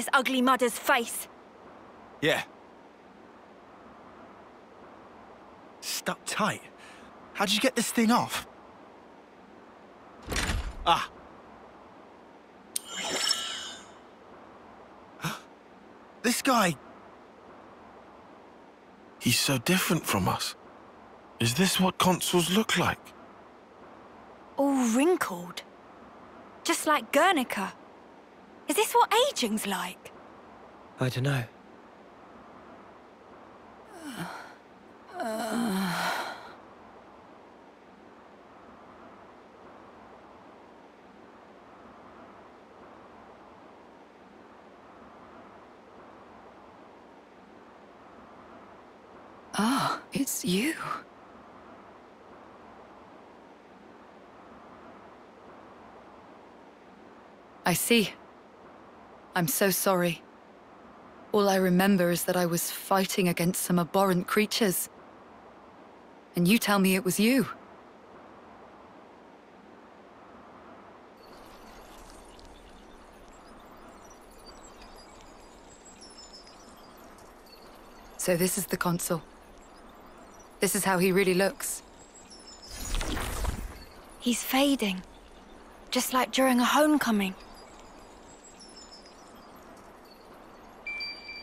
this ugly mudder's face. Yeah. Stuck tight. How did you get this thing off? Ah. this guy... He's so different from us. Is this what consuls look like? All wrinkled. Just like Guernica. Is this what aging's like? I don't know. Ah, it's you. I see. I'm so sorry. All I remember is that I was fighting against some abhorrent creatures. And you tell me it was you. So this is the consul. This is how he really looks. He's fading. Just like during a homecoming.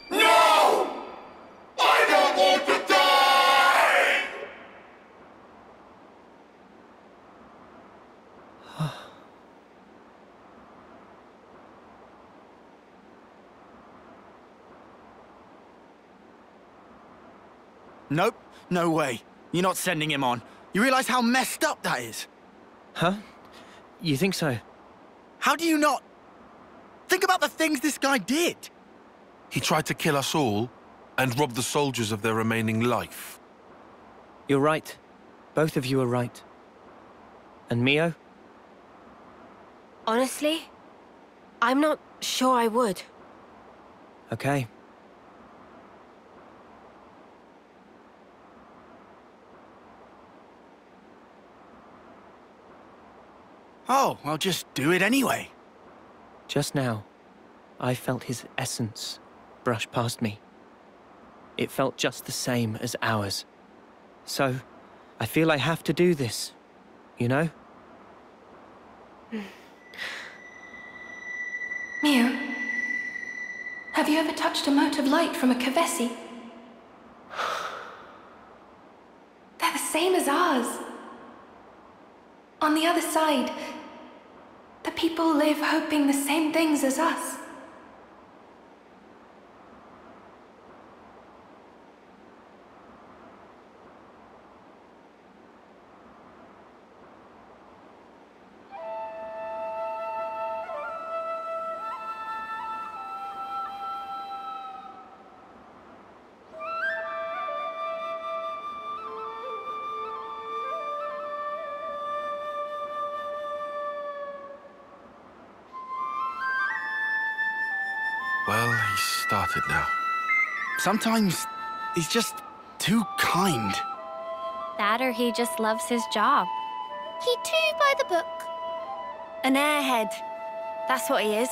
No! I don't want to die! Nope, no way. You're not sending him on. You realize how messed up that is? Huh? You think so? How do you not... Think about the things this guy did. He tried to kill us all and rob the soldiers of their remaining life. You're right. Both of you are right. And Mio? Honestly, I'm not sure I would. Okay. Oh, I'll just do it anyway. Just now, I felt his essence brush past me. It felt just the same as ours. So, I feel I have to do this, you know? Mio, have you ever touched a mote of light from a Kavesi? They're the same as ours. On the other side, the people live hoping the same things as us. Sometimes he's just too kind. That or he just loves his job. He too by the book. An airhead. That's what he is.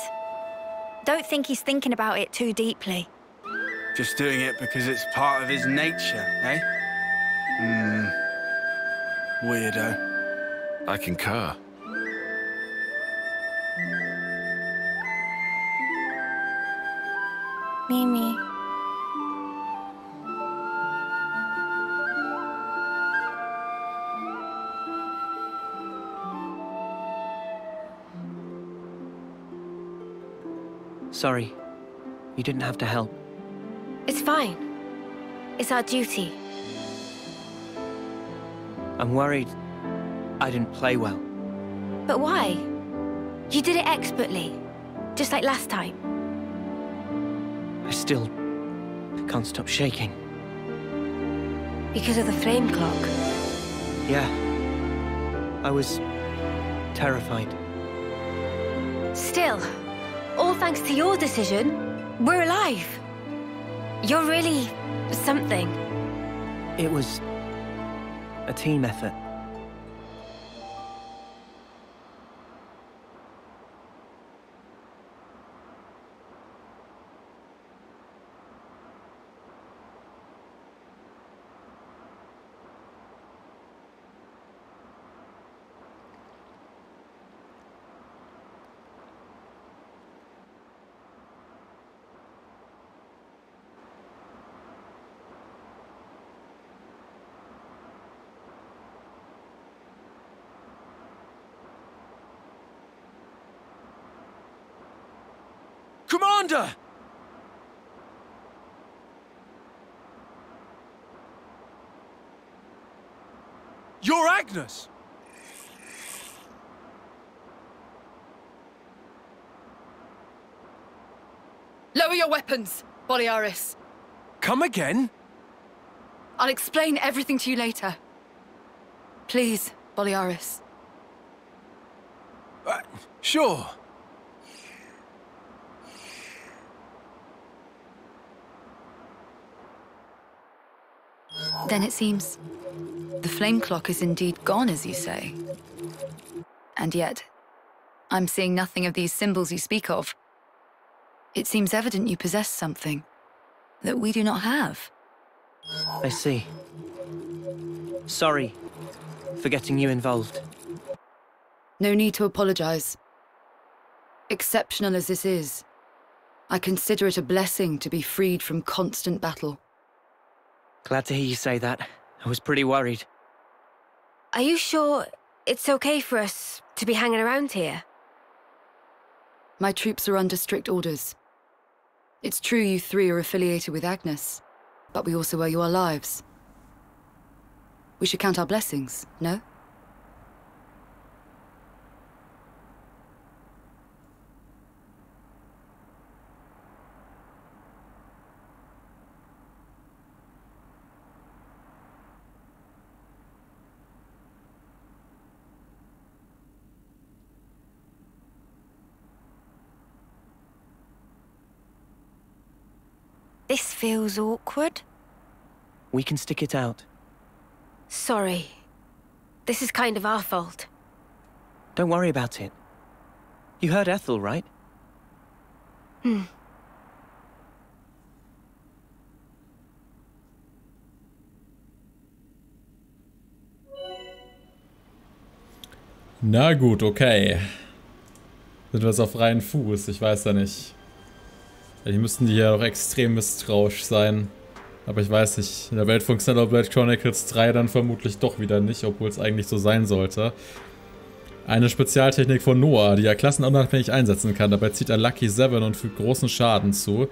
Don't think he's thinking about it too deeply. Just doing it because it's part of his nature, eh? Hmm. Weirdo. I concur. Sorry. You didn't have to help. It's fine. It's our duty. I'm worried I didn't play well. But why? You did it expertly. Just like last time. I still can't stop shaking. Because of the flame clock. Yeah. I was terrified. Still, all thanks to your decision, we're alive. You're really... something. It was a team effort. Commander! You're Agnes! Lower your weapons, Boliaris. Come again? I'll explain everything to you later. Please, Boliaris. Uh, sure. Then it seems the flame clock is indeed gone, as you say. And yet, I'm seeing nothing of these symbols you speak of. It seems evident you possess something that we do not have. I see. Sorry for getting you involved. No need to apologize. Exceptional as this is, I consider it a blessing to be freed from constant battle. Glad to hear you say that. I was pretty worried. Are you sure it's okay for us to be hanging around here? My troops are under strict orders. It's true you three are affiliated with Agnes, but we also owe you our lives. We should count our blessings, no? This feels awkward. We can stick it out. Sorry. This is kind of our fault. Don't worry about it. You heard Ethel, right? Hmm. Na gut, okay. Sind wir jetzt auf freien Fuß? Ich weiß ja nicht. Ja, die müssten die ja auch extrem misstrauisch sein. Aber ich weiß nicht, in der Welt von Xenoblade Chronicles 3 dann vermutlich doch wieder nicht, obwohl es eigentlich so sein sollte. Eine Spezialtechnik von Noah, die er klassenunabhängig einsetzen kann. Dabei zieht er Lucky 7 und fügt großen Schaden zu,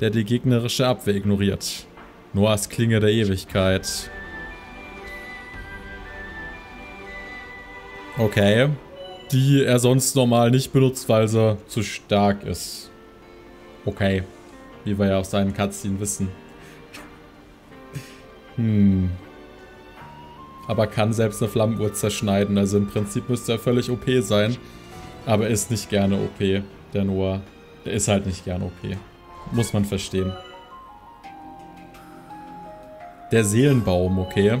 der die gegnerische Abwehr ignoriert. Noahs Klinge der Ewigkeit. Okay. Die er sonst normal nicht benutzt, weil sie zu stark ist. Okay. Wie wir ja aus seinen Cutscene wissen. Hm. Aber kann selbst eine Flammenuhr zerschneiden. Also im Prinzip müsste er völlig OP sein. Aber ist nicht gerne OP, der Noah. Der ist halt nicht gerne OP. Muss man verstehen. Der Seelenbaum, okay.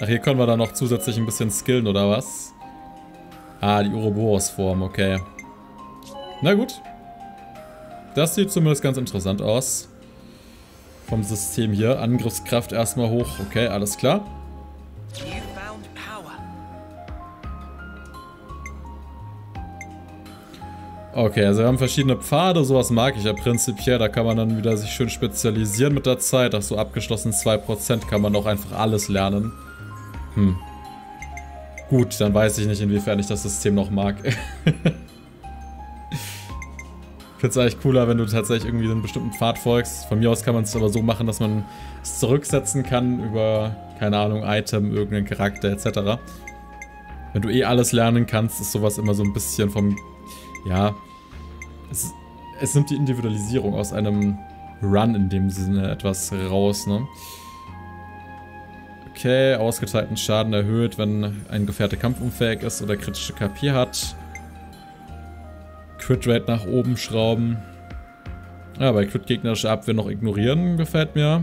Ach, hier können wir dann noch zusätzlich ein bisschen skillen, oder was? Ah, die Ouroboros-Form, okay. Na gut. Das sieht zumindest ganz interessant aus. Vom System hier. Angriffskraft erstmal hoch. Okay, alles klar. Okay, also wir haben verschiedene Pfade, sowas mag ich ja prinzipiell. Da kann man dann wieder sich schön spezialisieren mit der Zeit. Ach so, abgeschlossen 2% kann man auch einfach alles lernen. Hm. Gut, dann weiß ich nicht, inwiefern ich das System noch mag. ich finde es eigentlich cooler, wenn du tatsächlich irgendwie einen bestimmten Pfad folgst. Von mir aus kann man es aber so machen, dass man es zurücksetzen kann über, keine Ahnung, Item, irgendeinen Charakter etc. Wenn du eh alles lernen kannst, ist sowas immer so ein bisschen vom, ja, es, es nimmt die Individualisierung aus einem Run in dem Sinne etwas raus, ne? Okay, ausgeteilten Schaden erhöht, wenn ein Gefährte kampfunfähig ist oder kritische KP hat. Crit Rate nach oben schrauben. Ja, bei Crit gegnerische Abwehr noch ignorieren, gefällt mir.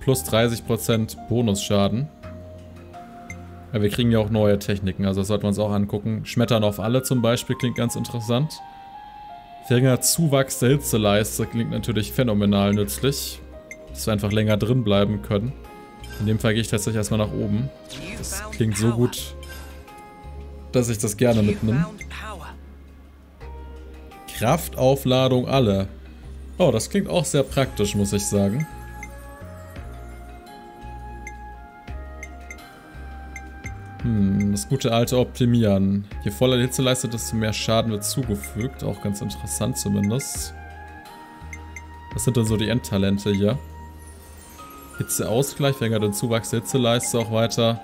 Plus 30% Bonusschaden. Ja, wir kriegen ja auch neue Techniken, also das sollten wir uns auch angucken. Schmettern auf alle zum Beispiel klingt ganz interessant. Geringer Zuwachs der Hitzeleiste klingt natürlich phänomenal nützlich. Dass wir einfach länger drin bleiben können. In dem Fall gehe ich tatsächlich erstmal nach oben. Das klingt so gut, dass ich das gerne mitnehme. Kraftaufladung alle. Oh, das klingt auch sehr praktisch, muss ich sagen. Hm, das gute alte Optimieren. Je voller Hitze leistet, desto mehr Schaden wird zugefügt. Auch ganz interessant zumindest. Was sind denn so die Endtalente hier? Hitzeausgleich, verringert den Zuwachs der Hitzeleiste auch weiter.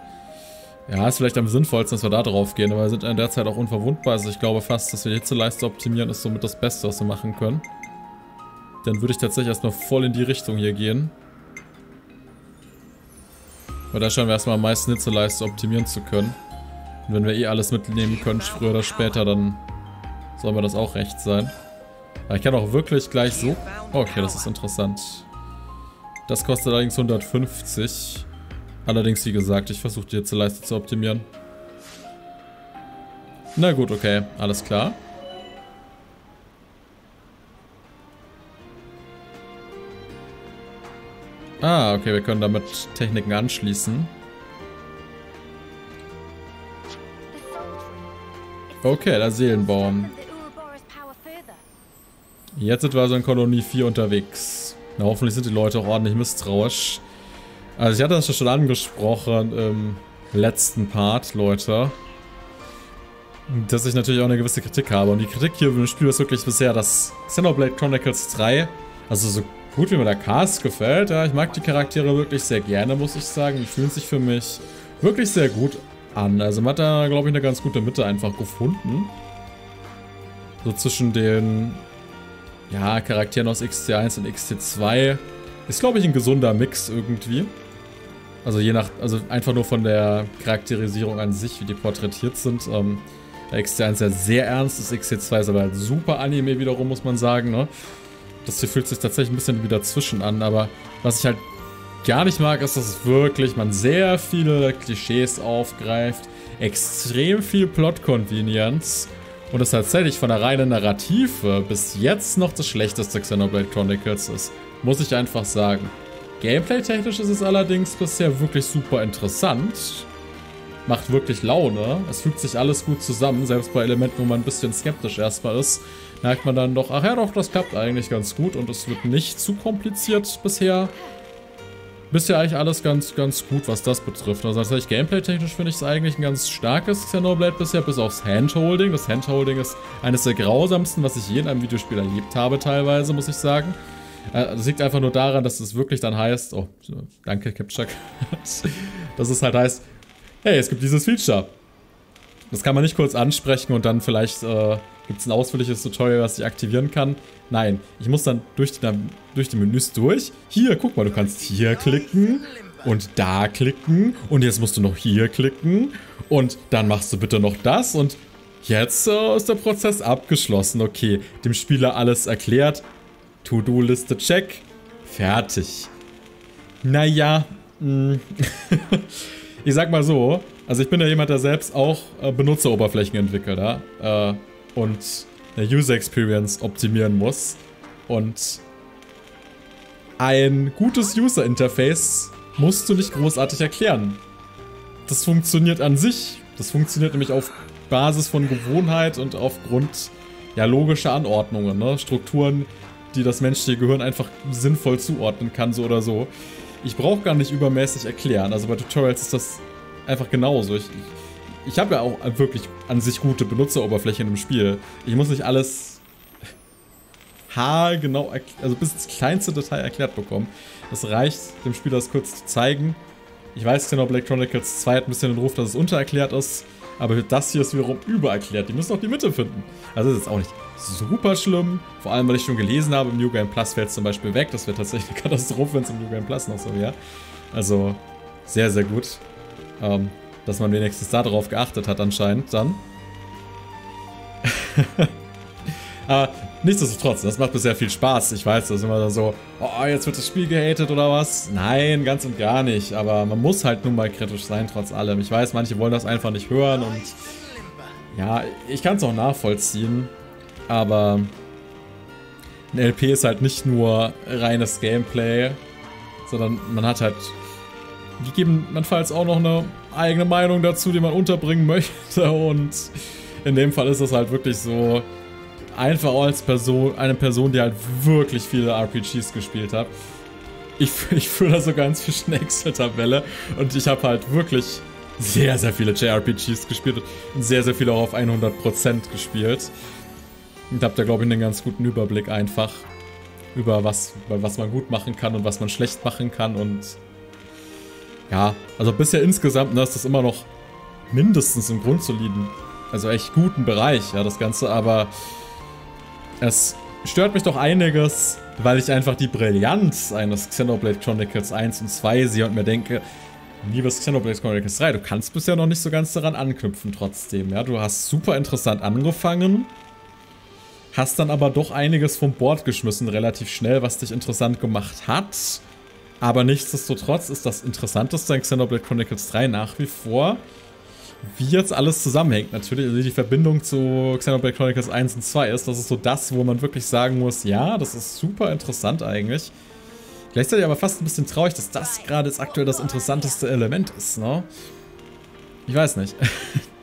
Ja, ist vielleicht am sinnvollsten, dass wir da drauf gehen, aber wir sind in der Zeit auch unverwundbar. Also ich glaube fast, dass wir die Hitzeleiste optimieren, ist somit das Beste, was wir machen können. Dann würde ich tatsächlich erstmal voll in die Richtung hier gehen. Weil da scheinen wir erstmal am meisten Hitzeleiste optimieren zu können. Und wenn wir eh alles mitnehmen können, früher oder später, dann soll mir das auch recht sein. Aber ich kann auch wirklich gleich so... Okay, das ist interessant. Das kostet allerdings 150. Allerdings, wie gesagt, ich versuche die Hitzeleiste zu optimieren. Na gut, okay. Alles klar. Ah, okay, wir können damit Techniken anschließen. Okay, der Seelenbaum. Jetzt sind wir also in Kolonie 4 unterwegs. Na, hoffentlich sind die Leute auch ordentlich misstrauisch. Also ich hatte das schon angesprochen im letzten Part, Leute. Dass ich natürlich auch eine gewisse Kritik habe. Und die Kritik hier im Spiel ist wirklich bisher, dass Xenoblade Chronicles 3, also so gut wie mir der Cast gefällt. Ja, ich mag die Charaktere wirklich sehr gerne, muss ich sagen. Die fühlen sich für mich wirklich sehr gut an. Also man hat da, glaube ich, eine ganz gute Mitte einfach gefunden. So zwischen den ja, Charakteren aus XT1 und XT2 ist, glaube ich, ein gesunder Mix irgendwie. Also je nach, also einfach nur von der Charakterisierung an sich, wie die porträtiert sind. Ähm, der XT1 ist ja sehr ernst, das XT2 ist aber halt super Anime wiederum, muss man sagen, ne? Das hier fühlt sich tatsächlich ein bisschen wie dazwischen an, aber was ich halt gar nicht mag, ist, dass es wirklich man sehr viele Klischees aufgreift, extrem viel Plot-Convenience und es tatsächlich von der reinen Narrative bis jetzt noch das schlechteste Xenoblade Chronicles ist. Muss ich einfach sagen. Gameplay-technisch ist es allerdings bisher wirklich super interessant. Macht wirklich Laune. Es fügt sich alles gut zusammen, selbst bei Elementen, wo man ein bisschen skeptisch erstmal ist merkt man dann doch, ach ja doch, das klappt eigentlich ganz gut und es wird nicht zu kompliziert bisher. Bisher eigentlich alles ganz, ganz gut, was das betrifft. Also tatsächlich gameplay-technisch finde ich es eigentlich ein ganz starkes Xenoblade bisher, bis aufs Handholding. Das Handholding ist eines der grausamsten, was ich je in einem Videospiel erlebt habe teilweise, muss ich sagen. Äh, das liegt einfach nur daran, dass es wirklich dann heißt, oh, danke Kipchak, dass es halt heißt, hey, es gibt dieses Feature. Das kann man nicht kurz ansprechen und dann vielleicht äh, Gibt es ein ausführliches Tutorial, was ich aktivieren kann? Nein, ich muss dann durch die, durch die Menüs durch. Hier, guck mal, du kannst hier klicken und da klicken und jetzt musst du noch hier klicken und dann machst du bitte noch das und jetzt äh, ist der Prozess abgeschlossen. Okay, dem Spieler alles erklärt. To-Do-Liste check. Fertig. Naja, hm. ich sag mal so, also ich bin ja jemand, der selbst auch äh, Benutzeroberflächen entwickelt, ja. Äh, und eine User Experience optimieren muss. Und ein gutes User Interface musst du nicht großartig erklären. Das funktioniert an sich. Das funktioniert nämlich auf Basis von Gewohnheit und aufgrund ja, logischer Anordnungen, ne? Strukturen, die das menschliche Gehirn einfach sinnvoll zuordnen kann, so oder so. Ich brauche gar nicht übermäßig erklären. Also bei Tutorials ist das einfach genauso. Ich, ich ich habe ja auch wirklich an sich gute Benutzeroberflächen im Spiel. Ich muss nicht alles haargenau, also bis ins kleinste Detail erklärt bekommen. Das reicht, dem Spieler das kurz zu zeigen. Ich weiß genau, Black Chronicles 2 hat ein bisschen den Ruf, dass es untererklärt ist. Aber das hier ist wiederum übererklärt. Die müssen auch die Mitte finden. Also ist auch nicht super schlimm. Vor allem, weil ich schon gelesen habe, im New Game Plus fällt es zum Beispiel weg. Das wäre tatsächlich eine Katastrophe, wenn es im New Game Plus noch so wäre. Also, sehr, sehr gut. Ähm, dass man wenigstens darauf geachtet hat anscheinend dann. Aber nichtsdestotrotz, das macht bisher viel Spaß. Ich weiß, das ist immer so, oh, jetzt wird das Spiel gehatet oder was. Nein, ganz und gar nicht. Aber man muss halt nun mal kritisch sein, trotz allem. Ich weiß, manche wollen das einfach nicht hören und ja, ich kann es auch nachvollziehen. Aber ein LP ist halt nicht nur reines Gameplay, sondern man hat halt gegebenenfalls auch noch eine eigene Meinung dazu, die man unterbringen möchte. Und in dem Fall ist das halt wirklich so einfach als Person, eine Person, die halt wirklich viele RPGs gespielt hat. Ich, ich führe da sogar inzwischen eine Excel-Tabelle und ich habe halt wirklich sehr, sehr viele JRPGs gespielt und sehr, sehr viele auch auf 100% gespielt. Und habe da, glaube ich, einen ganz guten Überblick einfach über was, was man gut machen kann und was man schlecht machen kann. Und ja, also bisher insgesamt ne, ist das immer noch mindestens im grundsoliden, also echt guten Bereich, ja, das Ganze. Aber es stört mich doch einiges, weil ich einfach die Brillanz eines Xenoblade Chronicles 1 und 2 sehe und mir denke, liebes Xenoblade Chronicles 3, du kannst bisher noch nicht so ganz daran anknüpfen trotzdem, ja. Du hast super interessant angefangen, hast dann aber doch einiges vom Bord geschmissen relativ schnell, was dich interessant gemacht hat. Aber nichtsdestotrotz ist das Interessanteste in Xenoblade Chronicles 3 nach wie vor, wie jetzt alles zusammenhängt. Natürlich, also die Verbindung zu Xenoblade Chronicles 1 und 2 ist, das ist so das, wo man wirklich sagen muss, ja, das ist super interessant eigentlich. Gleichzeitig aber fast ein bisschen traurig, dass das gerade jetzt aktuell das interessanteste Element ist, ne? Ich weiß nicht.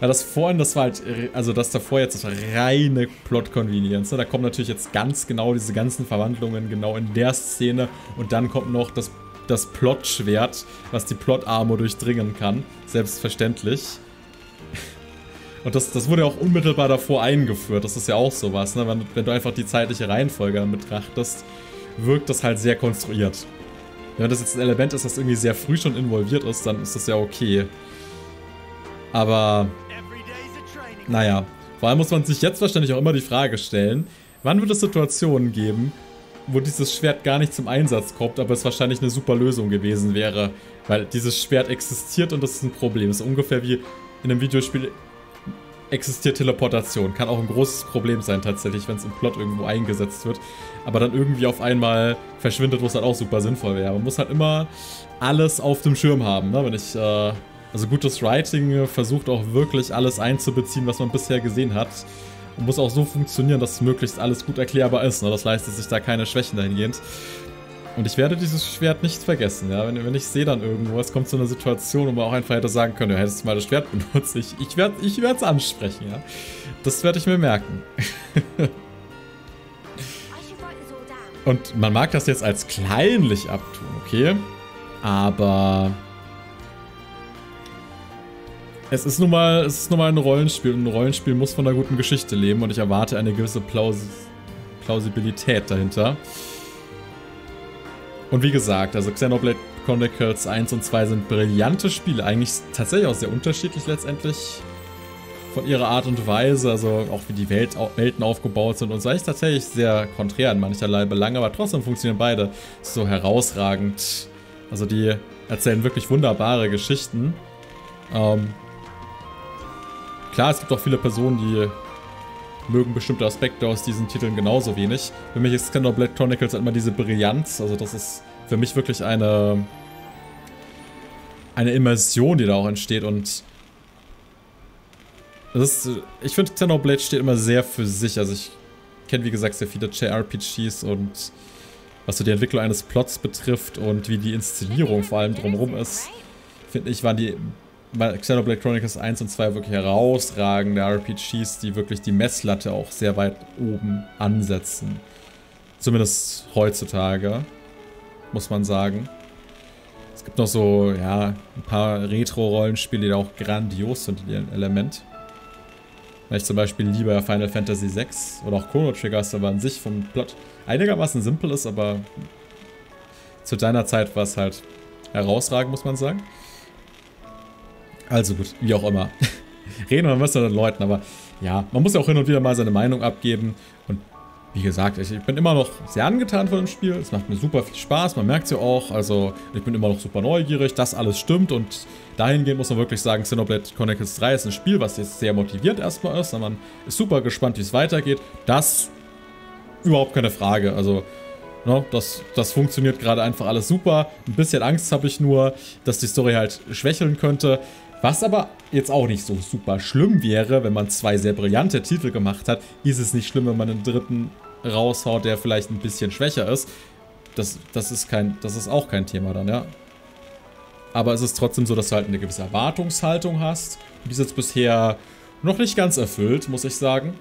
ja, das vorhin, das war halt, also das davor jetzt das reine Plot-Convenience, ne? Da kommen natürlich jetzt ganz genau diese ganzen Verwandlungen genau in der Szene und dann kommt noch das, das Plot-Schwert, was die Plot-Armor durchdringen kann. Selbstverständlich. Und das, das wurde ja auch unmittelbar davor eingeführt. Das ist ja auch sowas, ne? Wenn, wenn du einfach die zeitliche Reihenfolge betrachtest wirkt das halt sehr konstruiert. Wenn das jetzt ein Element ist, das irgendwie sehr früh schon involviert ist, dann ist das ja okay. Aber, naja, vor allem muss man sich jetzt wahrscheinlich auch immer die Frage stellen, wann wird es Situationen geben, wo dieses Schwert gar nicht zum Einsatz kommt, aber es wahrscheinlich eine super Lösung gewesen wäre. Weil dieses Schwert existiert und das ist ein Problem. Es ist ungefähr wie in einem Videospiel existiert Teleportation. Kann auch ein großes Problem sein tatsächlich, wenn es im Plot irgendwo eingesetzt wird. Aber dann irgendwie auf einmal verschwindet, wo es halt auch super sinnvoll wäre. Man muss halt immer alles auf dem Schirm haben. Ne? Wenn ich, äh, also gutes Writing versucht auch wirklich alles einzubeziehen, was man bisher gesehen hat. Und muss auch so funktionieren, dass möglichst alles gut erklärbar ist. Ne? Das leistet sich da keine Schwächen dahingehend. Und ich werde dieses Schwert nicht vergessen, ja. Wenn, wenn ich sehe dann irgendwo, es kommt zu einer Situation, wo man auch einfach hätte sagen können, du hättest mal das Schwert benutzt. Ich, ich werde es ich ansprechen, ja. Das werde ich mir merken. Und man mag das jetzt als kleinlich abtun, okay? Aber es ist nun mal, es ist nun mal ein Rollenspiel und ein Rollenspiel muss von einer guten Geschichte leben und ich erwarte eine gewisse Plaus Plausibilität dahinter. Und wie gesagt, also Xenoblade Chronicles 1 und 2 sind brillante Spiele. Eigentlich tatsächlich auch sehr unterschiedlich letztendlich von ihrer Art und Weise. Also auch wie die Welt, Welten aufgebaut sind und so. Eigentlich tatsächlich sehr konträr in mancherlei Belange, aber trotzdem funktionieren beide so herausragend. Also die erzählen wirklich wunderbare Geschichten. Ähm, klar, es gibt auch viele Personen, die mögen bestimmte Aspekte aus diesen Titeln genauso wenig. Für mich ist Xenoblade Chronicles halt immer diese Brillanz, also das ist für mich wirklich eine eine Immersion, die da auch entsteht. Und ist, ich finde Xenoblade steht immer sehr für sich, also ich kenne wie gesagt sehr viele JRPGs und was so die Entwicklung eines Plots betrifft und wie die Inszenierung vor allem drumherum ist, finde ich, waren die Xenoblade Chronicles 1 und 2 wirklich herausragende RPGs, die wirklich die Messlatte auch sehr weit oben ansetzen. Zumindest heutzutage, muss man sagen. Es gibt noch so, ja, ein paar Retro-Rollenspiele, die auch grandios sind in ihrem Element. Weil ich zum Beispiel lieber Final Fantasy VI oder auch Chrono Trigger ist aber an sich vom Plot einigermaßen simpel ist, aber zu deiner Zeit war es halt herausragend, muss man sagen. Also gut, wie auch immer. Reden wir mit den Leuten, aber ja, man muss ja auch hin und wieder mal seine Meinung abgeben. Und wie gesagt, ich, ich bin immer noch sehr angetan von dem Spiel. Es macht mir super viel Spaß, man merkt es ja auch. Also ich bin immer noch super neugierig, dass alles stimmt. Und dahingehend muss man wirklich sagen, Xenoblade Chronicles 3 ist ein Spiel, was jetzt sehr motiviert erstmal ist. Und man ist super gespannt, wie es weitergeht. Das überhaupt keine Frage. Also No, ne, das, das funktioniert gerade einfach alles super. Ein bisschen Angst habe ich nur, dass die Story halt schwächeln könnte. Was aber jetzt auch nicht so super schlimm wäre, wenn man zwei sehr brillante Titel gemacht hat, ist es nicht schlimm, wenn man einen dritten raushaut, der vielleicht ein bisschen schwächer ist. Das, das, ist, kein, das ist auch kein Thema dann, ja. Aber es ist trotzdem so, dass du halt eine gewisse Erwartungshaltung hast. Die ist jetzt bisher noch nicht ganz erfüllt, muss ich sagen.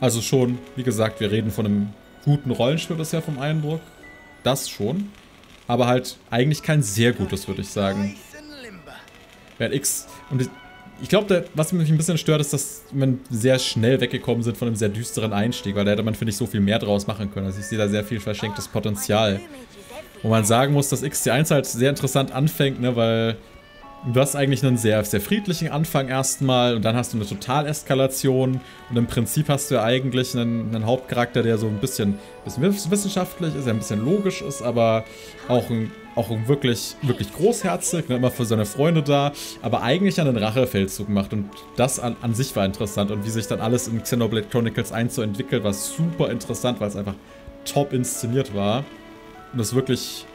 Also schon, wie gesagt, wir reden von einem guten Rollenspiel bisher vom Eindruck. Das schon. Aber halt eigentlich kein sehr gutes, würde ich sagen. Während X... Und ich, glaube, was mich ein bisschen stört, ist, dass man sehr schnell weggekommen sind von einem sehr düsteren Einstieg, weil da hätte man, finde ich, so viel mehr draus machen können. Also ich sehe da sehr viel verschenktes Potenzial. Wo man sagen muss, dass XT1 halt sehr interessant anfängt, ne, weil du hast eigentlich einen sehr, sehr friedlichen Anfang erstmal und dann hast du eine Totaleskalation und im Prinzip hast du ja eigentlich einen, einen Hauptcharakter, der so ein bisschen, bisschen wissenschaftlich ist, ein bisschen logisch ist, aber auch ein, auch wirklich, wirklich großherzig, ne, immer für seine Freunde da, aber eigentlich einen Rachefeldzug macht und das an, an sich war interessant und wie sich dann alles in Xenoblade Chronicles 1 so entwickelt, war super interessant, weil es einfach top inszeniert war und es wirklich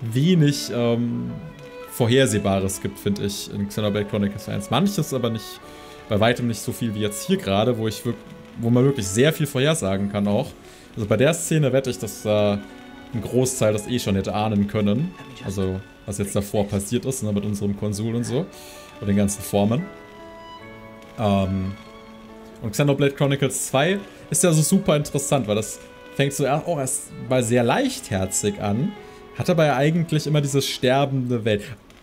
wenig ähm, Vorhersehbares gibt, finde ich, in Xenoblade Chronicles 1. Manches aber nicht, bei weitem nicht so viel wie jetzt hier gerade, wo ich wo man wirklich sehr viel vorhersagen kann auch. Also bei der Szene wette ich, dass da äh, ein Großteil das eh schon hätte ahnen können. Also was jetzt davor passiert ist, ne, mit unserem Konsul und so. Und den ganzen Formen. Ähm, und Xenoblade Chronicles 2 ist ja so super interessant, weil das fängt so auch erst mal sehr leichtherzig an. Hat aber ja eigentlich immer diese sterbende Welt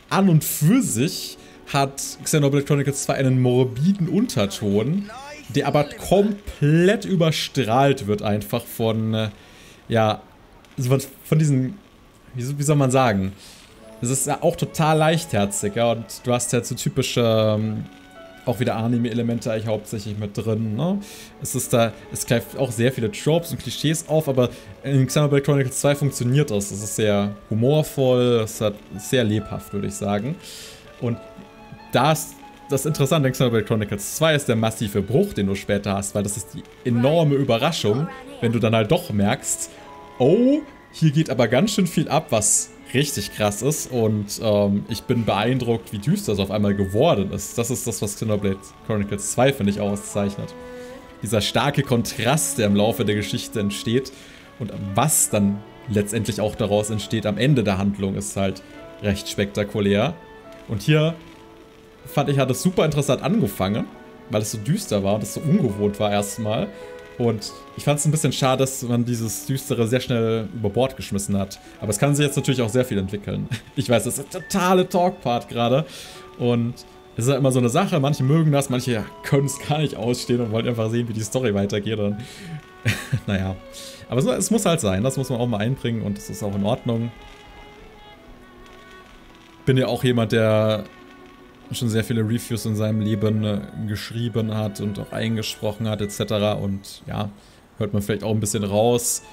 an und für sich hat Xenoblade Chronicles 2 einen morbiden Unterton, der aber komplett überstrahlt wird einfach von, äh, ja, von, von diesen, wie, wie soll man sagen, es ist ja auch total leichtherzig, ja, und du hast ja so typische, ähm, auch wieder Anime-Elemente eigentlich hauptsächlich mit drin, ne? Es ist da, es greift auch sehr viele Tropes und Klischees auf, aber in Xenoblade Chronicles 2 funktioniert das. Es ist sehr humorvoll, es ist sehr lebhaft, würde ich sagen. Und da ist das Interessante in Xenoblade Chronicles 2 ist der massive Bruch, den du später hast, weil das ist die enorme Überraschung, wenn du dann halt doch merkst, oh, hier geht aber ganz schön viel ab, was richtig krass ist und ähm, ich bin beeindruckt, wie düster es auf einmal geworden ist. Das ist das, was Xenoblade Chronicles 2, finde ich, auszeichnet. Dieser starke Kontrast, der im Laufe der Geschichte entsteht und was dann letztendlich auch daraus entsteht am Ende der Handlung, ist halt recht spektakulär. Und hier fand ich, hat es super interessant angefangen, weil es so düster war und es so ungewohnt war erstmal. Und ich fand es ein bisschen schade, dass man dieses Düstere sehr schnell über Bord geschmissen hat. Aber es kann sich jetzt natürlich auch sehr viel entwickeln. Ich weiß, das ist ein totale Talkpart gerade. Und es ist ja immer so eine Sache. Manche mögen das, manche können es gar nicht ausstehen und wollen einfach sehen, wie die Story weitergeht. Und naja. Aber es muss halt sein. Das muss man auch mal einbringen und das ist auch in Ordnung. Bin ja auch jemand, der schon sehr viele Reviews in seinem Leben äh, geschrieben hat und auch eingesprochen hat etc. Und ja, hört man vielleicht auch ein bisschen raus.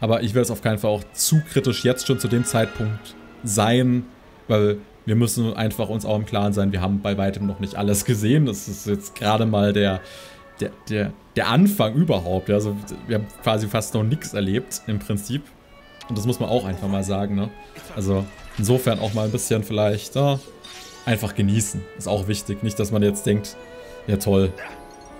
Aber ich will es auf keinen Fall auch zu kritisch jetzt schon zu dem Zeitpunkt sein, weil wir müssen einfach uns auch im Klaren sein, wir haben bei weitem noch nicht alles gesehen. Das ist jetzt gerade mal der, der, der, der Anfang überhaupt. Also wir haben quasi fast noch nichts erlebt im Prinzip. Und das muss man auch einfach mal sagen. Ne? Also insofern auch mal ein bisschen vielleicht... Oh, einfach genießen. Ist auch wichtig. Nicht, dass man jetzt denkt, ja toll,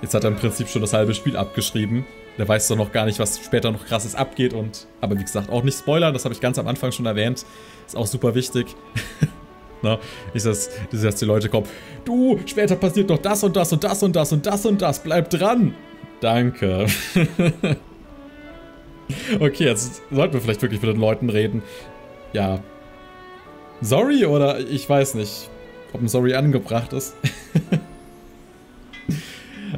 jetzt hat er im Prinzip schon das halbe Spiel abgeschrieben. Der weiß doch noch gar nicht, was später noch krasses abgeht und, aber wie gesagt, auch nicht spoilern, das habe ich ganz am Anfang schon erwähnt. Ist auch super wichtig. Na, ist das, dass die Leute kommen, du, später passiert doch das und das und das und das und das und das, bleib dran. Danke. okay, jetzt sollten wir vielleicht wirklich mit den Leuten reden. Ja. Sorry oder ich weiß nicht ob ein Sorry angebracht ist.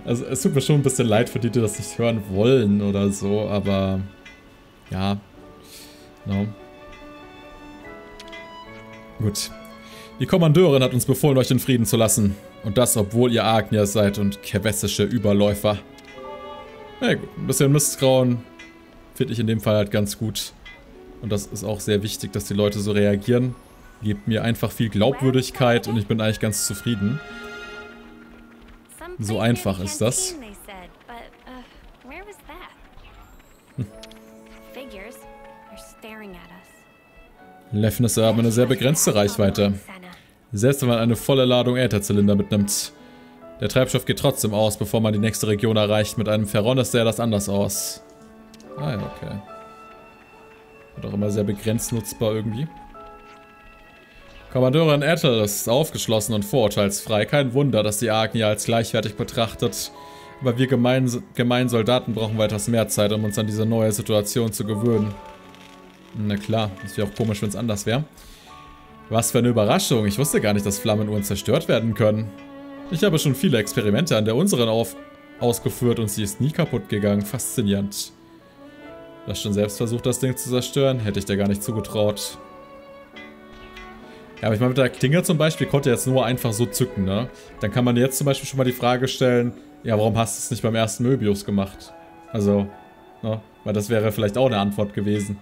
also es tut mir schon ein bisschen leid für die, die das nicht hören wollen oder so, aber ja. No. Gut. Die Kommandeurin hat uns befohlen, euch in Frieden zu lassen. Und das, obwohl ihr Agnier seid und kevessische Überläufer. Na gut, ein bisschen Misstrauen finde ich in dem Fall halt ganz gut. Und das ist auch sehr wichtig, dass die Leute so reagieren. Gebt mir einfach viel Glaubwürdigkeit und ich bin eigentlich ganz zufrieden. So einfach ist das. Hm. Lefnisse haben eine sehr begrenzte Reichweite. Selbst wenn man eine volle Ladung Ätherzylinder mitnimmt. Der Treibstoff geht trotzdem aus, bevor man die nächste Region erreicht. Mit einem Ferron sähe das anders aus. Ah ja, okay. Wird auch immer sehr begrenzt nutzbar irgendwie. Kommandeurin Ethel ist aufgeschlossen und vorurteilsfrei. Kein Wunder, dass die Agni als gleichwertig betrachtet. Aber wir gemeinen Soldaten brauchen wir etwas mehr Zeit, um uns an diese neue Situation zu gewöhnen. Na klar, das wäre auch komisch, wenn es anders wäre. Was für eine Überraschung. Ich wusste gar nicht, dass Flammenuhren zerstört werden können. Ich habe schon viele Experimente an der unseren auf ausgeführt und sie ist nie kaputt gegangen. Faszinierend. Du hast schon selbst versucht, das Ding zu zerstören? Hätte ich dir gar nicht zugetraut. Ja, aber ich meine, mit der Klinge zum Beispiel konnte jetzt nur einfach so zücken, ne? Dann kann man jetzt zum Beispiel schon mal die Frage stellen, ja, warum hast du es nicht beim ersten Möbius gemacht? Also, ne? Weil das wäre vielleicht auch eine Antwort gewesen.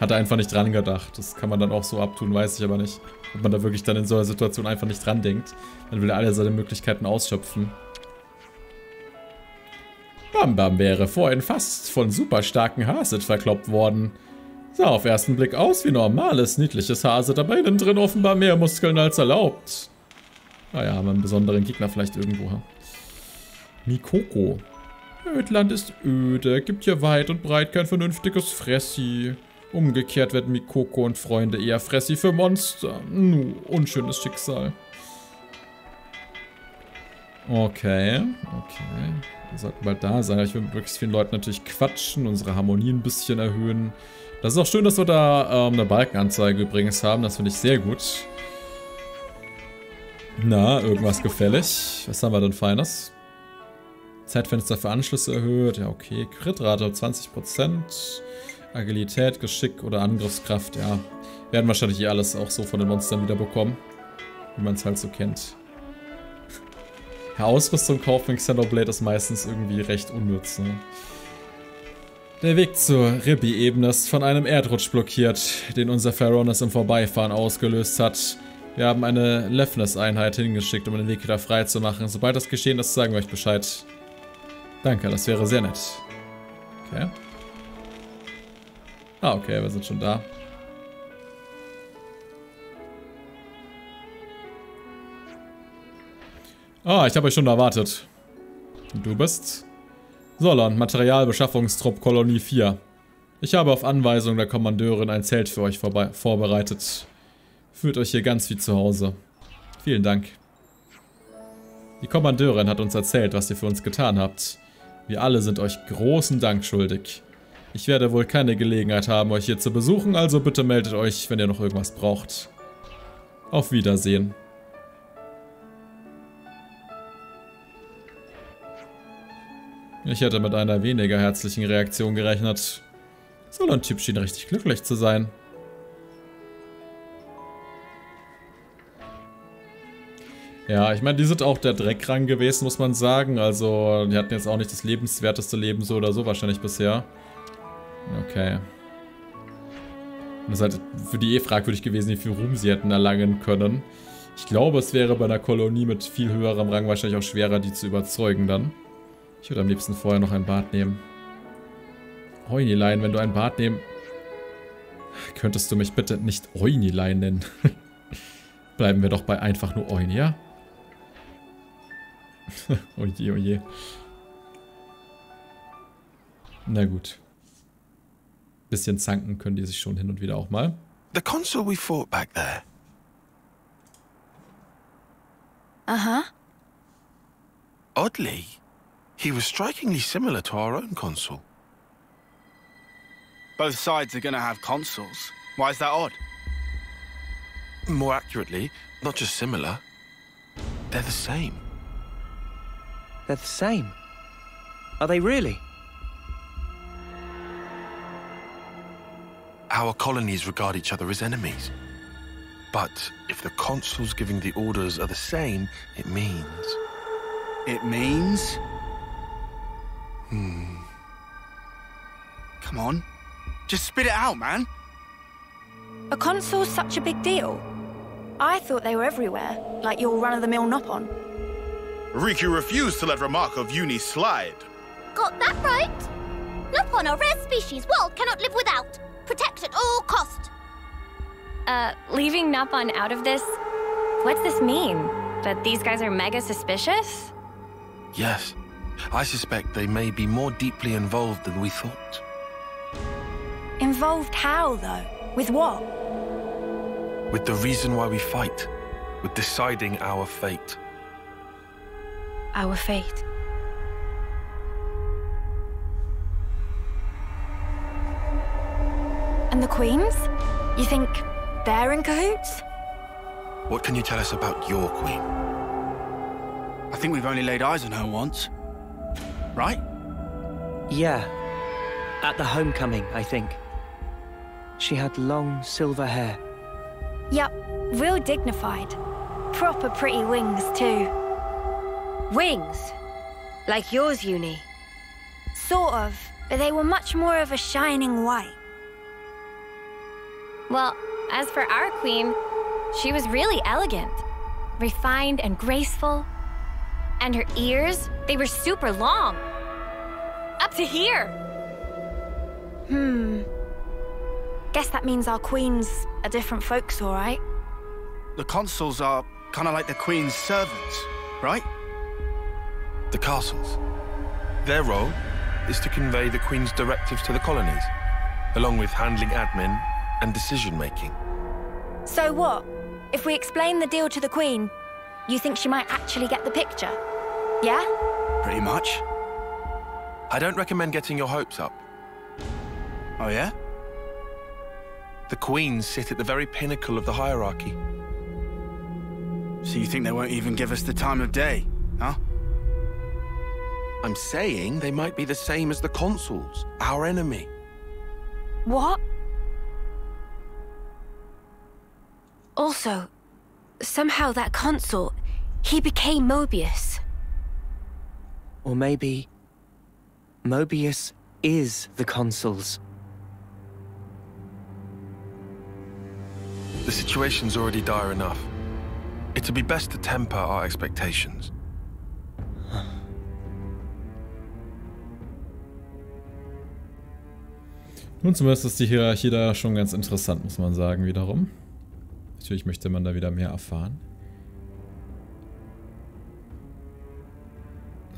Hat er einfach nicht dran gedacht. Das kann man dann auch so abtun, weiß ich aber nicht. Ob man da wirklich dann in so einer Situation einfach nicht dran denkt. Dann will er alle seine Möglichkeiten ausschöpfen. Bam Bam wäre vorhin fast von super starken Hasid verkloppt worden. Sah auf ersten Blick aus wie normales, niedliches Hase, dabei innen drin offenbar mehr Muskeln als erlaubt. Naja, haben wir einen besonderen Gegner vielleicht irgendwo. Ha? Mikoko. Ödland ist öde, gibt hier weit und breit kein vernünftiges Fressi. Umgekehrt werden Mikoko und Freunde eher Fressi für Monster. Nu, unschönes Schicksal. Okay, okay. Wir sollten bald da sein. Ich will mit möglichst vielen Leuten natürlich quatschen, unsere Harmonie ein bisschen erhöhen. Das ist auch schön, dass wir da ähm, eine Balkenanzeige übrigens haben. Das finde ich sehr gut. Na, irgendwas gefällig. Was haben wir denn Feines? Zeitfenster für Anschlüsse erhöht. Ja, okay. Kritrate 20%. Agilität, Geschick oder Angriffskraft. Ja, werden wahrscheinlich eh alles auch so von den Monstern wieder bekommen. Wie man es halt so kennt. Ausrüstung kaufen in Xenoblade ist meistens irgendwie recht unnütz. Ne? Der Weg zur Ribi-Ebene ist von einem Erdrutsch blockiert, den unser Pharaonis im Vorbeifahren ausgelöst hat. Wir haben eine Lefnes-Einheit hingeschickt, um den Weg wieder frei zu machen. Sobald das geschehen ist, sagen wir euch Bescheid. Danke, das wäre sehr nett. Okay. Ah, okay, wir sind schon da. Ah, ich habe euch schon erwartet. Und du bist? Solon, Materialbeschaffungstrupp Kolonie 4. Ich habe auf Anweisung der Kommandeurin ein Zelt für euch vorbereitet. Fühlt euch hier ganz wie zu Hause. Vielen Dank. Die Kommandeurin hat uns erzählt, was ihr für uns getan habt. Wir alle sind euch großen Dank schuldig. Ich werde wohl keine Gelegenheit haben, euch hier zu besuchen, also bitte meldet euch, wenn ihr noch irgendwas braucht. Auf Wiedersehen. Ich hätte mit einer weniger herzlichen Reaktion gerechnet. So ein Typ schien richtig glücklich zu sein. Ja, ich meine, die sind auch der Dreckrang gewesen, muss man sagen. Also, die hatten jetzt auch nicht das lebenswerteste Leben so oder so wahrscheinlich bisher. Okay. Das ist halt für die eh fragwürdig gewesen, wie viel Ruhm sie hätten erlangen können. Ich glaube, es wäre bei einer Kolonie mit viel höherem Rang wahrscheinlich auch schwerer, die zu überzeugen dann. Ich würde am liebsten vorher noch ein Bad nehmen. Oinilein, wenn du ein Bad nehmen... Könntest du mich bitte nicht Oinilein nennen? Bleiben wir doch bei einfach nur Oin, ja? oje, oje. Na gut. Bisschen zanken können die sich schon hin und wieder auch mal. The consul we fought back there. Uh-huh. Oddly, he was strikingly similar to our own consul. Both sides are gonna have consuls. Why is that odd? More accurately, not just similar, they're the same. They're the same. Are they really? Our colonies regard each other as enemies. But if the consuls giving the orders are the same, it means... It means? Hmm. Come on. Just spit it out, man. A consul's such a big deal. I thought they were everywhere, like your run-of-the-mill Nopon. Riku refused to let remark of Uni slide. Got that right? Nopon, a rare species world cannot live without. Protect at all cost. Uh, leaving Napon out of this? What's this mean? That these guys are mega suspicious? Yes. I suspect they may be more deeply involved than we thought. Involved how, though? With what? With the reason why we fight. With deciding our fate. Our fate. And the Queens? You think they're in cahoots? What can you tell us about your queen? I think we've only laid eyes on her once. Right? Yeah. At the homecoming, I think. She had long silver hair. Yup, real dignified. Proper pretty wings, too. Wings? Like yours, Uni? Sort of, but they were much more of a shining white. Well, as for our queen, she was really elegant, refined and graceful. And her ears, they were super long. Up to here. Hmm. Guess that means our queens are different folks, all right? The consuls are kind of like the queen's servants, right? The castles. Their role is to convey the Queen's directives to the colonies, along with handling admin and decision-making. So what? If we explain the deal to the Queen, you think she might actually get the picture? Yeah? Pretty much. I don't recommend getting your hopes up. Oh, yeah? The Queens sit at the very pinnacle of the hierarchy. So you think they won't even give us the time of day, huh? I'm saying they might be the same as the consuls, our enemy. What? Also, somehow that consul, he became Mobius. Or maybe Mobius is the consuls. The situation's already dire enough. It'd be best to temper our expectations. Nun zumindest ist die Hierarchie da schon ganz interessant, muss man sagen, wiederum. Natürlich möchte man da wieder mehr erfahren.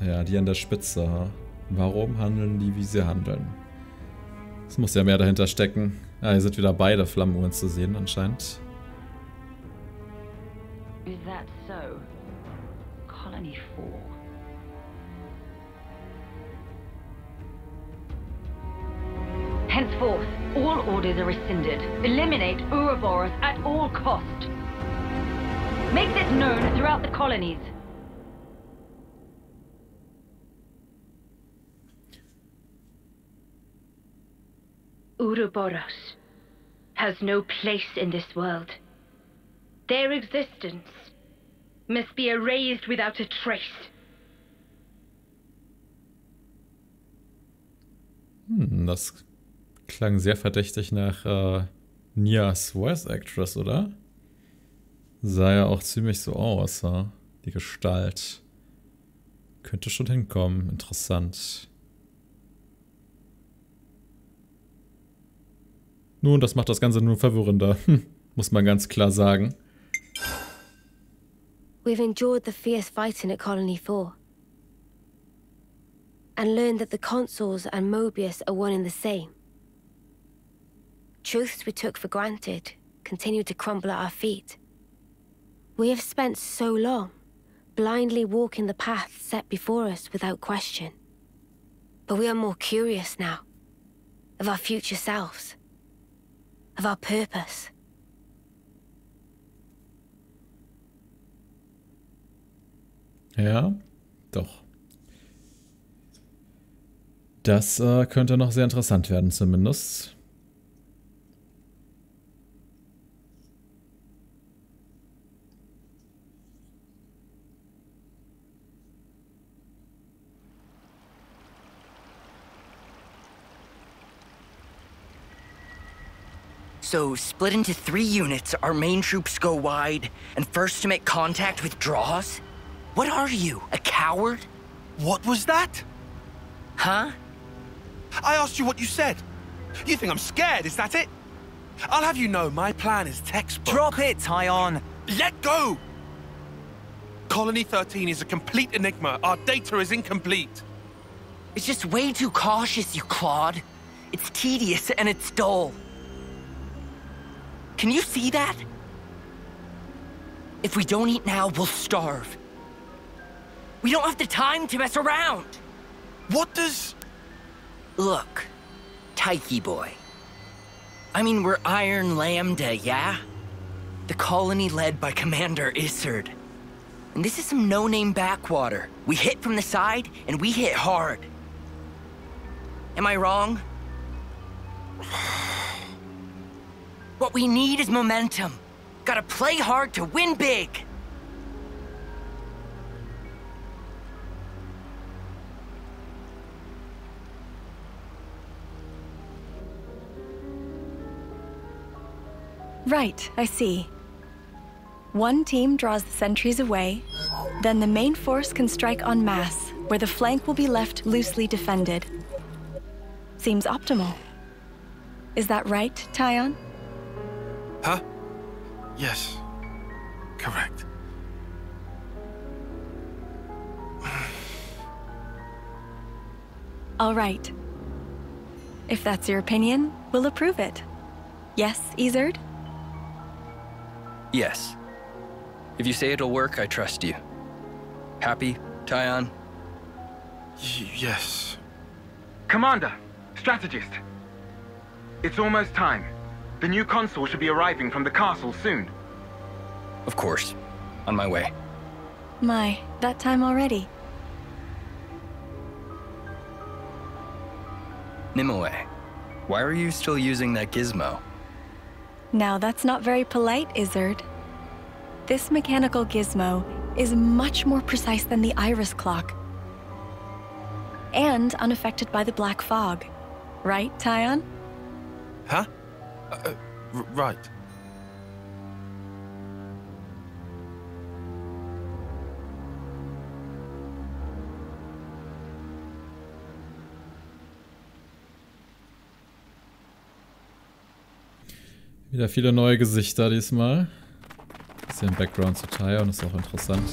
Ja, die an der Spitze. Warum handeln die, wie sie handeln? Es muss ja mehr dahinter stecken. Ah, hier sind wieder beide Flammenuhren zu sehen anscheinend. Is that so? Colony 4. Henceforth, all orders are rescinded. Eliminate Ouroboros at all cost. Make this known throughout the colonies. Ouroboros has no place in this world. Their existence must be erased without a trace. Hm, das klang sehr verdächtig nach äh, Nias Voice Actress, oder? Sah ja auch ziemlich so aus, ja? die Gestalt. Könnte schon hinkommen, interessant. Nun, das macht das Ganze nur verwirrender, hm, muss man ganz klar sagen. We've endured the fierce fighting at Colony 4. And learned that the consuls and Mobius are one and the same. Truths we took for granted continue to crumble at our feet. We have spent so long, blindly walking the path set before us without question. But we are more curious now, of our future selves, of our purpose. Ja, doch. Das äh, könnte noch sehr interessant werden, zumindest. So, split into three units, our main troops go wide, and first to make contact withdraws? What are you, a coward? What was that? Huh? I asked you what you said. You think I'm scared, is that it? I'll have you know my plan is textbook. Drop it, Tyon. Let go! Colony 13 is a complete enigma. Our data is incomplete. It's just way too cautious, you clod. It's tedious and it's dull. Can you see that? If we don't eat now, we'll starve. We don't have the time to mess around. What does... Look, Taiki boy. I mean, we're Iron Lambda, yeah? The colony led by Commander Isard. And this is some no-name backwater. We hit from the side, and we hit hard. Am I wrong? What we need is momentum. Gotta play hard to win big. Right, I see. One team draws the sentries away, then the main force can strike en masse, where the flank will be left loosely defended. Seems optimal. Is that right, Tyon? Huh? Yes. Correct. All right. If that's your opinion, we'll approve it. Yes, Ezard? Yes. If you say it'll work, I trust you. Happy, Tyon? yes. Commander, strategist. It's almost time. The new consul should be arriving from the castle soon. Of course. On my way. My, that time already. Nimue, why are you still using that gizmo? Now that's not very polite, Izzard. This mechanical gizmo is much more precise than the iris clock. And unaffected by the black fog. Right, Tyon? Huh? Uh, right. Wieder viele neue Gesichter diesmal. Bisschen Background zu Tyon ist auch interessant.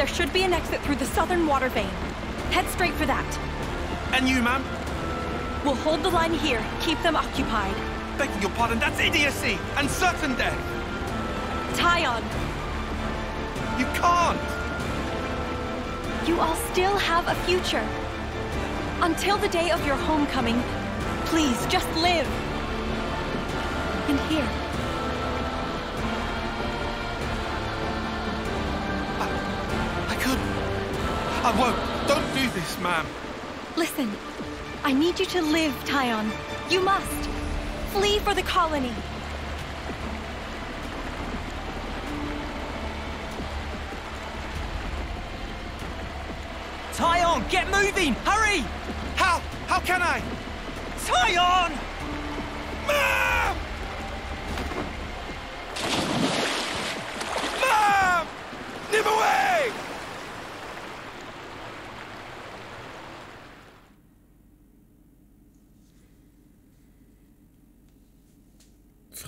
There should be an exit through the southern water vein. Head straight for that. And you, ma'am? We'll hold the line here, keep them occupied. Begging your pardon, that's idiocy and certain death. Tyon, You can't. you all still have a future. Until the day of your homecoming, please just live. And here, ma'am. listen. I need you to live, Tyon. You must. Flee for the colony. Tyon, get moving! Hurry! How? How can I? Tyon!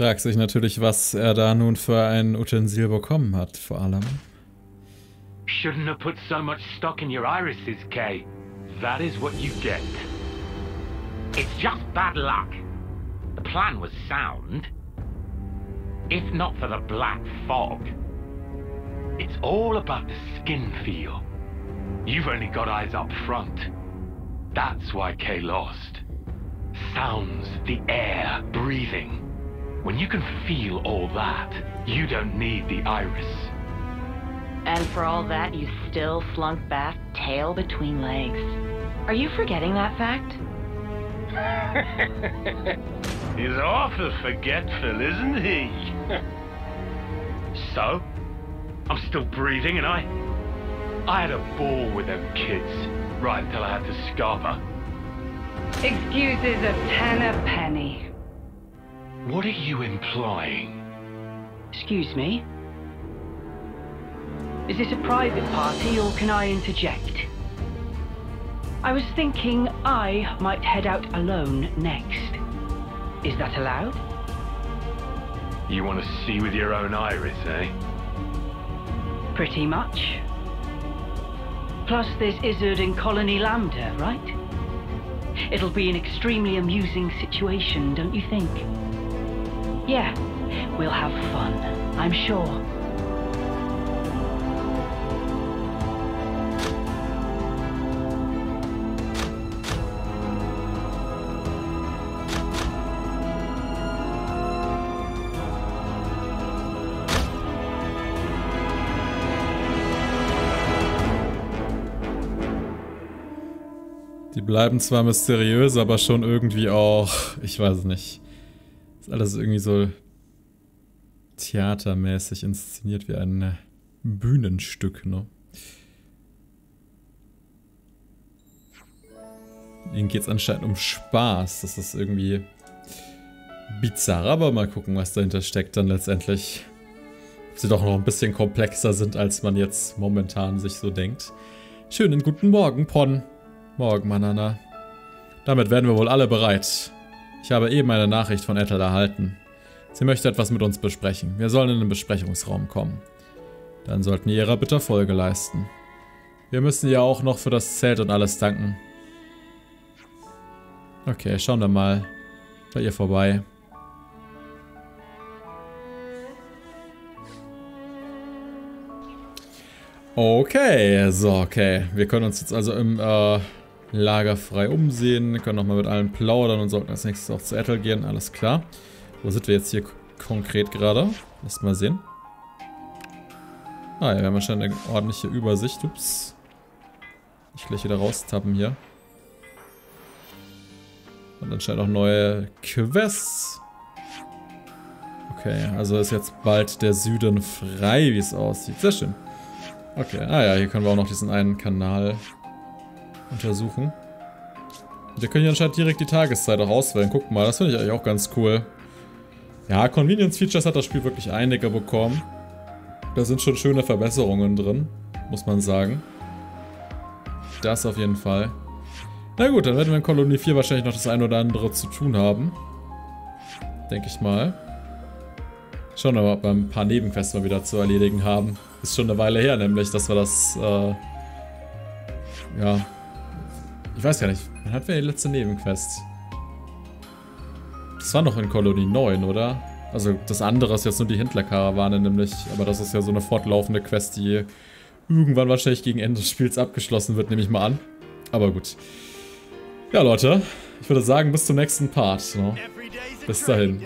Fragt sich natürlich, was er da nun für ein Utensil bekommen hat, vor allem. Shouldn't have put so much stock in your irises, Kay. That is what you get. It's just bad luck. The plan was sound. If not for the black fog. It's all about the skin feel. You've only got eyes up front. That's why Kay lost. Sounds, the air, breathing. When you can feel all that, you don't need the iris. And for all that, you still slunk back, tail between legs. Are you forgetting that fact? He's awful forgetful, isn't he? so, I'm still breathing, and I... I had a ball with them kids, right until I had to scarper. Excuses a ten a penny. What are you implying? Excuse me? Is this a private party or can I interject? I was thinking I might head out alone next. Is that allowed? You want to see with your own iris, eh? Pretty much. Plus, there's Izzard in Colony Lambda, right? It'll be an extremely amusing situation, don't you think? Yeah, we'll have fun, I'm sure. Die bleiben zwar mysteriös, aber schon irgendwie auch, ich weiß nicht. Ist alles irgendwie so theatermäßig inszeniert wie ein äh, Bühnenstück, ne? Ihnen geht es anscheinend um Spaß. Das ist irgendwie bizarr, aber mal gucken, was dahinter steckt dann letztendlich. Ob sie doch noch ein bisschen komplexer sind, als man jetzt momentan sich so denkt. Schönen guten Morgen, Pon. Morgen, Manana. Damit werden wir wohl alle bereit. Ich habe eben eine Nachricht von Ethel erhalten. Sie möchte etwas mit uns besprechen. Wir sollen in den Besprechungsraum kommen. Dann sollten wir ihrer bitte Folge leisten. Wir müssen ja auch noch für das Zelt und alles danken. Okay, schauen wir mal bei ihr vorbei. Okay, so, okay. Wir können uns jetzt also im äh, Lager frei umsehen, können nochmal mit allen plaudern und sollten als nächstes auch zu Ethel gehen, alles klar. Wo sind wir jetzt hier konkret gerade? Lass mal sehen. Ah ja, wir haben wahrscheinlich eine ordentliche Übersicht. Ups. Ich gleich wieder raustappen hier. Und anscheinend auch neue Quests. Okay, also ist jetzt bald der Süden frei, wie es aussieht. Sehr schön. Okay, ah ja, hier können wir auch noch diesen einen Kanal untersuchen. Wir können hier anscheinend direkt die Tageszeit auch auswählen. Guck mal, das finde ich eigentlich auch ganz cool. Ja, Convenience Features hat das Spiel wirklich einige bekommen. Da sind schon schöne Verbesserungen drin, muss man sagen. Das auf jeden Fall. Na gut, dann werden wir in Kolonie 4 wahrscheinlich noch das eine oder andere zu tun haben. Denke ich mal. Ob wir ein paar Nebenquests mal wieder zu erledigen haben. Ist schon eine Weile her, nämlich, dass wir das, äh, ja, ich weiß gar nicht, wann hatten wir die letzte Nebenquest? Das war noch in Kolonie 9, oder? Also das andere ist jetzt nur die Händlerkarawane nämlich, aber das ist ja so eine fortlaufende Quest, die irgendwann wahrscheinlich gegen Ende des Spiels abgeschlossen wird, nehme ich mal an. Aber gut. Ja, Leute, ich würde sagen, bis zum nächsten Part. Ne? Bis dahin.